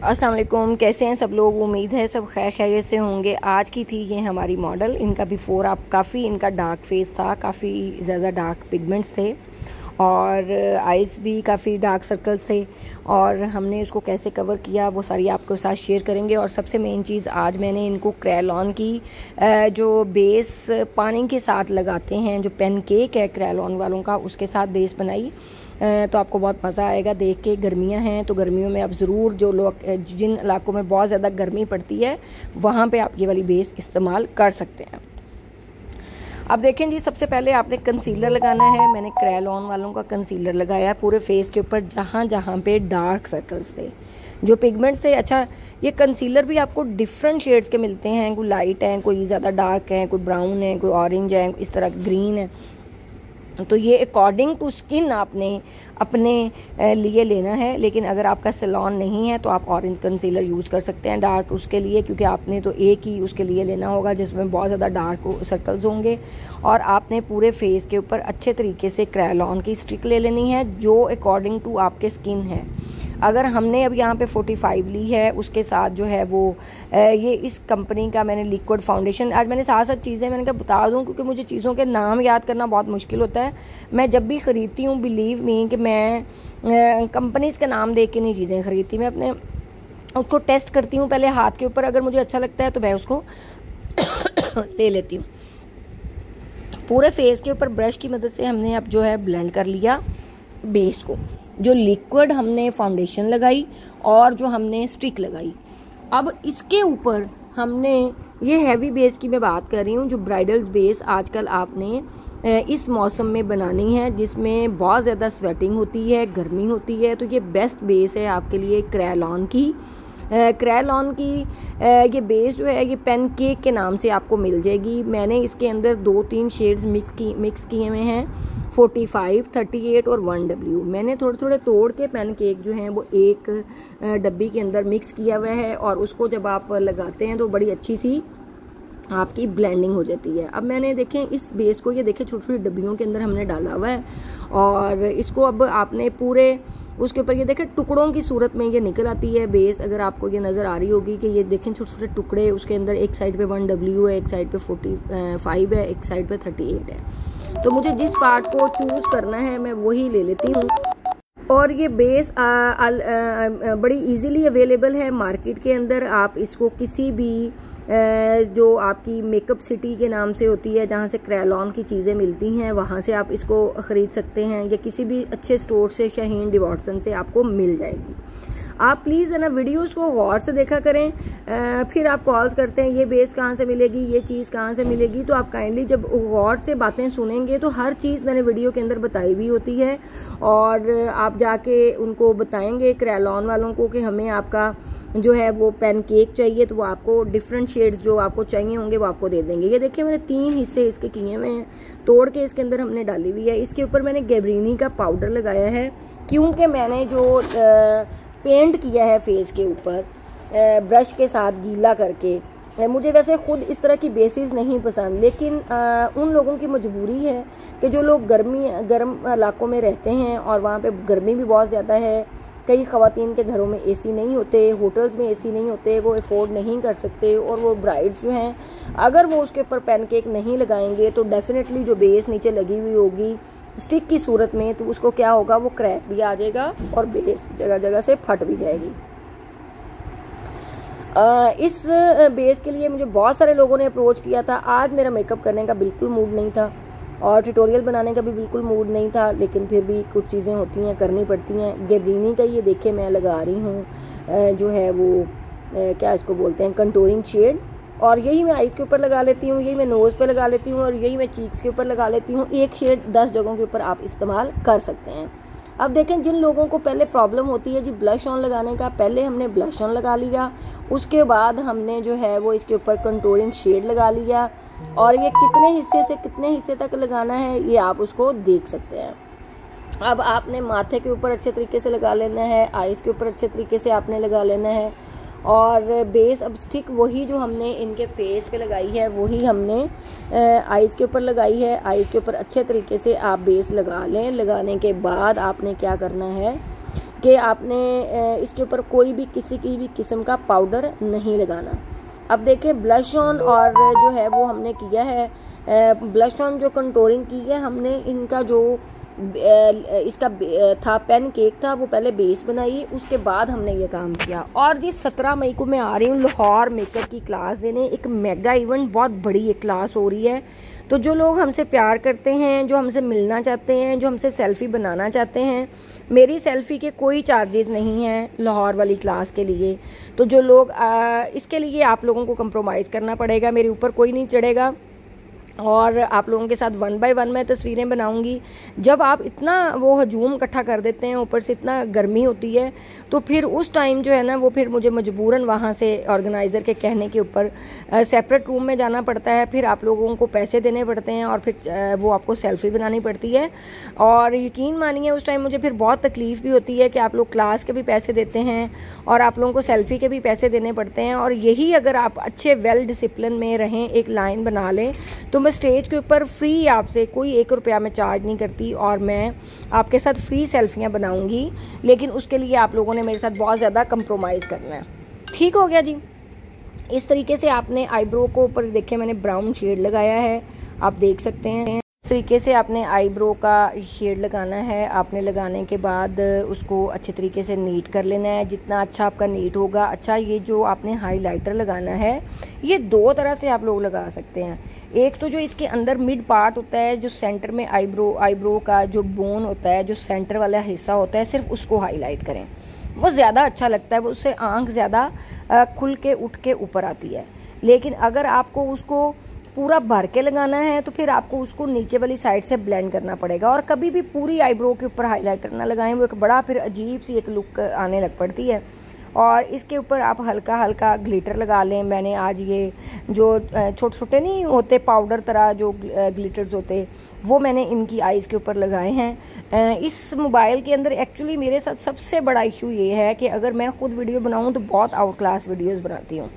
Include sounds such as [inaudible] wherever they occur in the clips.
वालेकुम कैसे हैं सब लोग? उम्मीद है सब खैर खैर से होंगे। आज की थी ये हमारी मॉडल, इनका बिफ़ोर आप काफ़ी, इनका डार्क फेस था, काफ़ी ज़्यादा डार्क पिगमेंट्स थे और आइज़ भी काफ़ी डार्क सर्कल्स थे और हमने इसको कैसे कवर किया, वो सारी आपके साथ शेयर करेंगे। और सबसे मेन चीज़, आज मैंने इनको क्रैलॉन की जो बेस पानी के साथ लगाते हैं, जो पेन केक है क्रैलॉन वालों का, उसके साथ बेस बनाई। तो आपको बहुत मज़ा आएगा देख के। गर्मियाँ हैं तो गर्मियों में आप ज़रूर जो लोग जिन इलाकों में बहुत ज़्यादा गर्मी पड़ती है, वहाँ पर आप ये वाली बेस इस्तेमाल कर सकते हैं। अब देखें जी, सबसे पहले आपने कंसीलर लगाना है। मैंने क्रैलॉन वालों का कंसीलर लगाया है पूरे फेस के ऊपर जहाँ जहाँ पे डार्क सर्कल्स थे जो पिगमेंट से अच्छा ये कंसीलर भी आपको डिफरेंट शेड्स के मिलते हैं। कोई लाइट है, कोई ज़्यादा डार्क है, कोई ब्राउन है, कोई ऑरेंज है, इस तरह ग्रीन है। तो ये अकॉर्डिंग टू स्किन आपने अपने लिए लेना है, लेकिन अगर आपका सलोन नहीं है तो आप ऑरेंज कंसीलर यूज़ कर सकते हैं डार्क उसके लिए, क्योंकि आपने तो एक ही उसके लिए लेना होगा, जिसमें बहुत ज़्यादा डार्क सर्कल्स होंगे। और आपने पूरे फेस के ऊपर अच्छे तरीके से क्रैलॉन की स्टिक ले लेनी है, जो अकॉर्डिंग टू आपके स्किन है। अगर हमने अब यहाँ पे 45 ली है, उसके साथ जो है वो ये इस कंपनी का मैंने लिक्विड फाउंडेशन आज मैंने साथ साथ चीज़ें मैंने कहा बता दूँ क्योंकि मुझे चीज़ों के नाम याद करना बहुत मुश्किल होता है। मैं जब भी ख़रीदती हूँ बिलीव मी कि मैं कंपनीज़ के नाम देख के नहीं चीज़ें ख़रीदती। मैं अपने उसको टेस्ट करती हूँ पहले हाथ के ऊपर, अगर मुझे अच्छा लगता है तो मैं उसको [coughs] ले लेती हूँ। पूरे फेस के ऊपर ब्रश की मदद से हमने अब जो है ब्लेंड कर लिया बेस को। जो लिक्विड हमने फाउंडेशन लगाई और जो हमने स्टिक लगाई। अब इसके ऊपर हमने ये हैवी बेस की मैं बात कर रही हूँ, जो ब्राइडल्स बेस आजकल आपने इस मौसम में बनानी है, जिसमें बहुत ज़्यादा स्वेटिंग होती है, गर्मी होती है तो ये बेस्ट बेस है आपके लिए क्रैलॉन की। क्रैलॉन की ये बेस जो है, ये पेन केक के नाम से आपको मिल जाएगी। मैंने इसके अंदर दो तीन शेड्स मिक्स की मिक्स किए हुए हैं। फोर्टी फाइव थर्टी एट और वन डब्ल्यू मैंने थोड़े थोड़े तोड़ के पेन केक जो हैं, वो एक डब्बी के अंदर मिक्स किया हुआ है और उसको जब आप लगाते हैं तो बड़ी अच्छी सी आपकी ब्लेंडिंग हो जाती है। अब मैंने देखें, इस बेस को, ये देखें, छोटी छोटी डब्बियों के अंदर हमने डाला हुआ है और इसको अब आपने पूरे, उसके ऊपर ये देखें, टुकड़ों की सूरत में ये निकल आती है बेस अगर आपको ये नज़र आ रही होगी कि ये देखें, छोटे छोटे टुकड़े, उसके अंदर एक साइड पे वन डब्ल्यू है, एक साइड पे फोर्टी फाइव है, एक साइड पे थर्टी एट है। तो मुझे जिस पार्ट को चूज़ करना है, मैं वही ले लेती हूँ। और ये बेस आ, आ, आ, बड़ी इजीली अवेलेबल है मार्केट के अंदर। आप इसको किसी भी जो आपकी मेकअप सिटी के नाम से होती है जहाँ से क्रैलॉन की चीज़ें मिलती हैं वहाँ से आप इसको ख़रीद सकते हैं या किसी भी अच्छे स्टोर से शहीन डिवॉटसन से आपको मिल जाएगी। आप प्लीज़ है ना वीडियोज़ को गौर से देखा करें। आ, फिर आप कॉल्स करते हैं ये बेस कहाँ से मिलेगी ये चीज़ कहाँ से मिलेगी तो आप काइंडली जब गौर से बातें सुनेंगे तो हर चीज़ मैंने वीडियो के अंदर बताई भी होती है। और आप जाके उनको बताएँगे क्रैलॉन वालों को कि हमें आपका जो है वो पेन केक चाहिए तो वो आपको डिफरेंट शेड्स जो आपको चाहिए होंगे वो आपको दे देंगे। ये देखिए मैंने तीन हिस्से इसके किए हुए हैं। तोड़ के इसके अंदर हमने डाली हुई है। इसके ऊपर मैंने गेबरीनी का पाउडर लगाया है क्योंकि मैंने जो आ, पेंट किया है फेस के ऊपर ब्रश के साथ गीला करके। मुझे वैसे ख़ुद इस तरह की बेसिस नहीं पसंद लेकिन आ, उन लोगों की मजबूरी है कि जो लोग गर्मी गर्म इलाकों में रहते हैं और वहाँ पे गर्मी भी बहुत ज़्यादा है कई ख़वान के घरों में एसी नहीं होते होटल्स में एसी नहीं होते वो अफोर्ड नहीं कर सकते और वो ब्राइड्स जो हैं अगर वो उसके ऊपर पैनकेक नहीं लगाएँगे तो डेफ़िनेटली जो बेस नीचे लगी हुई होगी स्टिक की सूरत में तो उसको क्या होगा, वो क्रैक भी आ जाएगा और बेस जगह जगह से फट भी जाएगी। इस बेस के लिए मुझे बहुत सारे लोगों ने अप्रोच किया था। आज मेरा मेकअप करने का बिल्कुल मूड नहीं था और ट्यूटोरियल बनाने का भी बिल्कुल मूड नहीं था, लेकिन फिर भी कुछ चीज़ें होती हैं, करनी पड़ती हैं। गेबरीनी का ये देखे मैं लगा रही हूँ। जो है वो क्या इसको बोलते हैं कंटोरिंग शेड और यही मैं आइज़ के ऊपर लगा लेती हूँ, यही मैं नोज़ पे लगा लेती हूँ और यही मैं चीक्स के ऊपर लगा लेती हूँ। एक शेड दस जगहों के ऊपर आप इस्तेमाल कर सकते हैं। अब देखें, जिन लोगों को पहले प्रॉब्लम होती है जी ब्लश ऑन लगाने का, पहले हमने ब्लश ऑन लगा लिया, उसके बाद हमने जो है वो इसके ऊपर कंटोरिंग शेड लगा लिया। और ये कितने हिस्से से कितने हिस्से तक लगाना है, ये आप उसको देख सकते हैं। अब आपने माथे के ऊपर अच्छे तरीके से लगा लेना है आइज़ के ऊपर अच्छे तरीके से आपने लगा लेना है। और बेस अब स्टिक वही जो हमने इनके फेस पे लगाई है वही हमने आइज़ के ऊपर लगाई है। आइज़ के ऊपर अच्छे तरीके से आप बेस लगा लें। लगाने के बाद आपने क्या करना है कि आपने इसके ऊपर कोई भी किसी की भी किस्म का पाउडर नहीं लगाना। अब देखें ब्लश ऑन और जो है वो हमने किया है ब्लश ऑन जो कंटोरिंग की है हमने इनका जो इसका था पेन केक था वो पहले बेस बनाई उसके बाद हमने ये काम किया। और जी सत्रह मई को मैं आ रही हूँ लाहौर मेकअप की क्लास देने एक मेगा इवेंट बहुत बड़ी एक क्लास हो रही है। तो जो लोग हमसे प्यार करते हैं जो हमसे मिलना चाहते हैं जो हमसे सेल्फ़ी बनाना चाहते हैं मेरी सेल्फ़ी के कोई चार्जेस नहीं हैं लाहौर वाली क्लास के लिए। तो जो लोग आ, इसके लिए आप लोगों को कंप्रोमाइज़ करना पड़ेगा मेरे ऊपर कोई नहीं चढ़ेगा। और आप लोगों के साथ वन बाय वन मैं तस्वीरें बनाऊँगी। जब आप इतना वो हजूम इकट्ठा कर देते हैं, ऊपर से इतना गर्मी होती है तो फिर उस टाइम जो है ना, वो फिर मुझे मजबूरन वहाँ से ऑर्गेनाइज़र के कहने के ऊपर सेपरेट रूम में जाना पड़ता है। फिर आप लोगों को पैसे देने पड़ते हैं और फिर वो आपको सेल्फ़ी बनानी पड़ती है। और यकीन मानिए, उस टाइम मुझे फिर बहुत तकलीफ़ भी होती है कि आप लोग क्लास के भी पैसे देते हैं और आप लोगों को सेल्फ़ी के भी पैसे देने पड़ते हैं। और यही अगर आप अच्छे वेल डिसिप्लिन में रहें, एक लाइन बना लें तो मैं स्टेज के ऊपर फ्री आपसे कोई एक रुपया मैं चार्ज नहीं करती और मैं आपके साथ फ्री सेल्फियाँ बनाऊँगी, लेकिन उसके लिए आप लोगों ने मेरे साथ बहुत ज़्यादा कंप्रोमाइज़ करना है। ठीक हो गया जी। इस तरीके से आपने आईब्रो को ऊपर देखे मैंने ब्राउन शेड लगाया है, आप देख सकते हैं। तरीके से आपने आईब्रो का शेड लगाना है, आपने लगाने के बाद उसको अच्छे तरीके से नीट कर लेना है। जितना अच्छा आपका नीट होगा अच्छा ये जो आपने हाइलाइटर लगाना है, ये दो तरह से आप लोग लगा सकते हैं। एक तो जो इसके अंदर मिड पार्ट होता है, जो सेंटर में आईब्रो आईब्रो का जो बोन होता है, जो सेंटर वाला हिस्सा होता है, सिर्फ़ उसको हाईलाइट करें। वो ज़्यादा अच्छा लगता है, वो उससे आँख ज़्यादा खुल के उठ के ऊपर आती है। लेकिन अगर आपको उसको पूरा भर के लगाना है तो फिर आपको उसको नीचे वाली साइड से ब्लेंड करना पड़ेगा। और कभी भी पूरी आईब्रो के ऊपर हाईलाइटर ना लगाएँ, वो एक बड़ा फिर अजीब सी एक लुक आने लग पड़ती है। और इसके ऊपर आप हल्का हल्का ग्लिटर लगा लें। मैंने आज ये जो छोटे छोटे नहीं होते पाउडर तरह जो ग्लिटर्स होते, वो मैंने इनकी आइज़ के ऊपर लगाए हैं। इस मोबाइल के अंदर एक्चुअली मेरे साथ सबसे बड़ा इशू ये है कि अगर मैं ख़ुद वीडियो बनाऊँ तो बहुत आउट क्लास वीडियोज़ बनाती हूँ।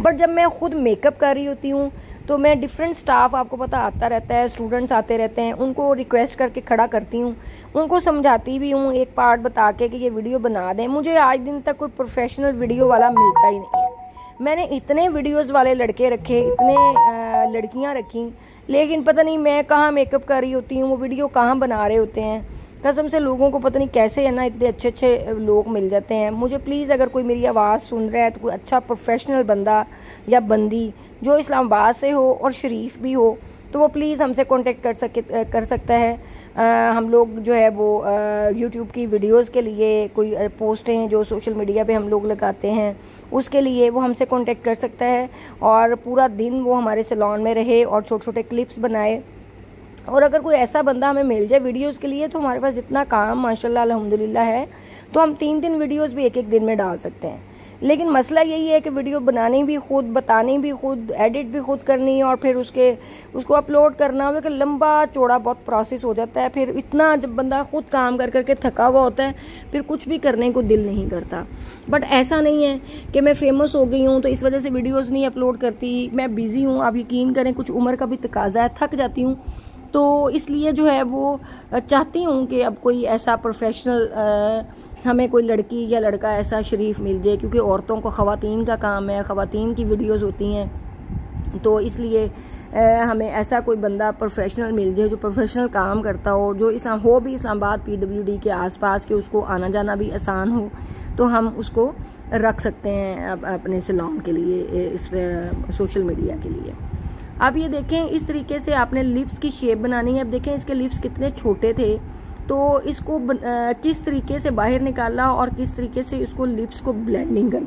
बट जब मैं खुद मेकअप कर रही होती हूँ तो मैं डिफरेंट स्टाफ आपको पता आता रहता है स्टूडेंट्स आते रहते हैं, उनको रिक्वेस्ट करके खड़ा करती हूँ। उनको समझाती भी हूँ एक पार्ट बता के कि ये वीडियो बना दें। मुझे आज दिन तक कोई प्रोफेशनल वीडियो वाला मिलता ही नहीं है। मैंने इतने वीडियोस वाले लड़के रखे, इतने लड़कियाँ रखी, लेकिन पता नहीं मैं कहाँ मेकअप कर रही होती हूँ, वो वीडियो कहाँ बना रहे होते हैं। कसम से लोगों को पता नहीं कैसे है ना इतने अच्छे अच्छे लोग मिल जाते हैं। मुझे प्लीज़ अगर कोई मेरी आवाज़ सुन रहा है तो कोई अच्छा प्रोफेशनल बंदा या बंदी जो इस्लामाबाद से हो और शरीफ भी हो तो वो प्लीज़ हमसे कांटेक्ट कर सके कर सकता है। आ, हम लोग जो है वो यूट्यूब की वीडियोस के लिए कोई पोस्टें जो सोशल मीडिया पे हम लोग लगाते हैं उसके लिए वो हमसे कांटेक्ट कर सकता है और पूरा दिन वो हमारे सलोन में रहे और छोटे छोटे क्लिप्स बनाए। और अगर कोई ऐसा बंदा हमें मिल जाए वीडियोस के लिए तो हमारे पास इतना काम, माशाल्लाह, अल्हम्दुलिल्लाह है तो हम तीन तीन वीडियोस भी एक एक दिन में डाल सकते हैं। लेकिन मसला यही है कि वीडियो बनानी भी, खुद बतानी भी, खुद एडिट भी खुद करनी और फिर उसके, उसको अपलोड करना वो लंबा चौड़ा बहुत प्रोसेस हो जाता है। फिर इतना जब बंदा खुद काम कर, करके थका हुआ होता है, फिर कुछ भी करने को दिल नहीं करता। बट ऐसा नहीं है कि मैं फ़ेमस हो गई हूँ तो इस वजह से वीडियोज़ नहीं अपलोड करती। मैं बिज़ी हूँ, आप यकीन करें, कुछ उम्र का भी तकाजा है, थक जाती हूँ। तो इसलिए जो है वो चाहती हूँ कि अब कोई ऐसा प्रोफेशनल हमें कोई लड़की या लड़का ऐसा शरीफ मिल जाए, क्योंकि औरतों को ख़वातीन का काम है, ख़वातीन की वीडियोज़ होती हैं। तो इसलिए हमें ऐसा कोई बंदा प्रोफेशनल मिल जाए जो प्रोफेशनल काम करता हो, जो इस्लाम, हो भी इस्लामाबाद पीडब्ल्यूडी के आसपास के उसको आना जाना भी आसान हो तो हम उसको रख सकते हैं अपने सलोन के लिए इस सोशल मीडिया के लिए। अब ये देखें इस तरीके से आपने लिप्स की शेप बनानी है। अब देखें इसके लिप्स कितने छोटे थे। तो इसको आ, किस तरीके से बाहर निकाला और किस तरीके से इसको लिप्स को ब्लेंडिंग कर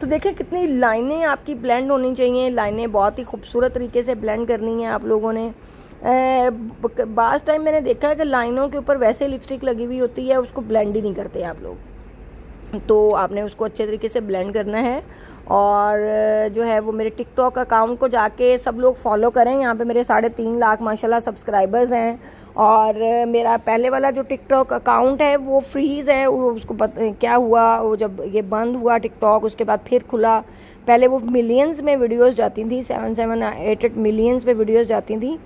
तो देखें कितनी लाइनें आपकी ब्लेंड होनी चाहिए। लाइनें बहुत ही खूबसूरत तरीके से ब्लेंड करनी है आप लोगों ने। बास टाइम मैंने देखा है कि लाइनों के ऊपर वैसे लिपस्टिक लगी हुई होती है उसको ब्लेंड ही नहीं करते आप लोग। तो आपने उसको अच्छे तरीके से ब्लेंड करना है। और जो है वो मेरे टिकटॉक अकाउंट को जाके सब लोग फॉलो करें। यहाँ पे मेरे साढ़े तीन लाख माशाल्लाह सब्सक्राइबर्स हैं। और मेरा पहले वाला जो टिकटॉक अकाउंट है वो फ्रीज़ है। वो उसको पत, क्या हुआ? वो जब ये बंद हुआ टिकटॉक उसके बाद फिर खुला। पहले वो मिलियंस में वीडियोस जाती थी seven seven eight eight millions में वीडियोस जाती थी।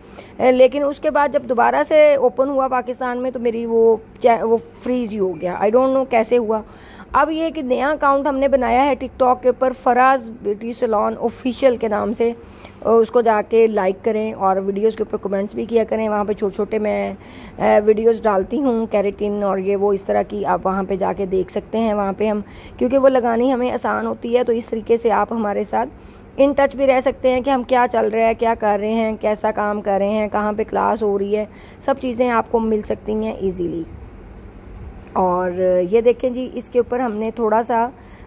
लेकिन उसके बाद जब दोबारा से ओपन हुआ पाकिस्तान में तो मेरी वो वो फ्रीज़ ही हो गया। आई डोंट नो कैसे हुआ। अब ये एक नया अकाउंट हमने बनाया है टिकटॉक के ऊपर फराज ब्यूटी सलोन ऑफिशियल के नाम से। उसको जाके लाइक करें और वीडियोस के ऊपर कमेंट्स भी किया करें। वहाँ पे छोटे छोटे मैं वीडियोस डालती हूँ कैरेटिन और ये वो इस तरह की आप वहाँ पे जाके देख सकते हैं। वहाँ पे हम, क्योंकि वो लगानी हमें आसान होती है तो इस तरीके से आप हमारे साथ इन टच भी रह सकते हैं कि हम क्या चल रहा है, क्या कर रहे हैं, कैसा काम कर रहे हैं, कहाँ पर क्लास हो रही है। सब चीज़ें आपको मिल सकती हैं इजीली और ये देखें जी इसके ऊपर हमने थोड़ा सा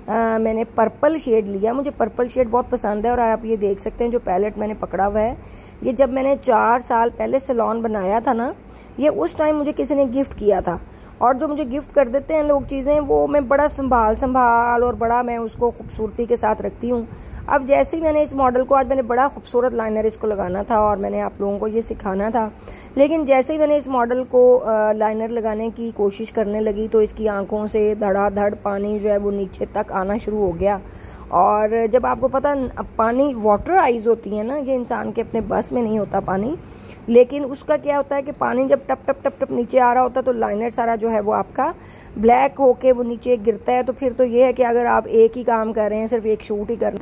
आ, मैंने पर्पल शेड लिया। मुझे पर्पल शेड बहुत पसंद है और आप ये देख सकते हैं जो पैलेट मैंने पकड़ा हुआ है। ये जब मैंने चार साल पहले सलोन बनाया था ना ये उस टाइम मुझे किसी ने गिफ्ट किया था। और जो मुझे गिफ्ट कर देते हैं लोग चीज़ें वो मैं बड़ा संभाल संभाल और बड़ा मैं उसको खूबसूरती के साथ रखती हूँ। अब जैसे ही मैंने इस मॉडल को, आज मैंने बड़ा खूबसूरत लाइनर इसको लगाना था और मैंने आप लोगों को ये सिखाना था। लेकिन जैसे ही मैंने इस मॉडल को लाइनर लगाने की कोशिश करने लगी तो इसकी आँखों से धड़ाधड़ पानी जो है वो नीचे तक आना शुरू हो गया। और जब आपको पता पानी वाटर आइज़ होती है ना, ये इंसान के अपने बस में नहीं होता पानी। लेकिन उसका क्या होता है कि पानी जब टप टप टप टप नीचे आ रहा होता है तो लाइनर सारा जो है वो आपका ब्लैक होके वो नीचे गिरता है। तो फिर तो ये है कि अगर आप एक ही काम कर रहे हैं, सिर्फ़ एक शूट ही कर